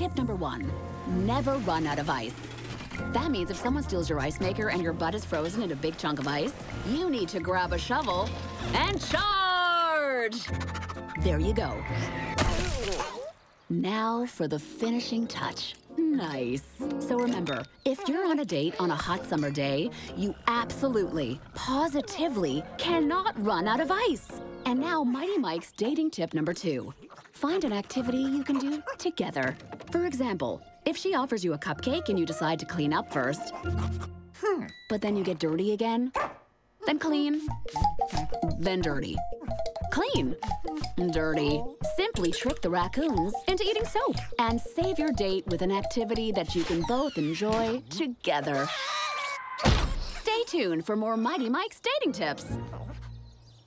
Tip number one, never run out of ice. That means if someone steals your ice maker and your butt is frozen in a big chunk of ice, you need to grab a shovel and charge! There you go. Now for the finishing touch. Nice. So remember, if you're on a date on a hot summer day, you absolutely, positively cannot run out of ice. And now Mighty Mike's dating tip number two. Find an activity you can do together. For example, if she offers you a cupcake and you decide to clean up first, hmm. but then you get dirty again, then clean, then dirty. Clean, dirty. Simply trick the raccoons into eating soap and save your date with an activity that you can both enjoy together. Stay tuned for more Mighty Mike's dating tips.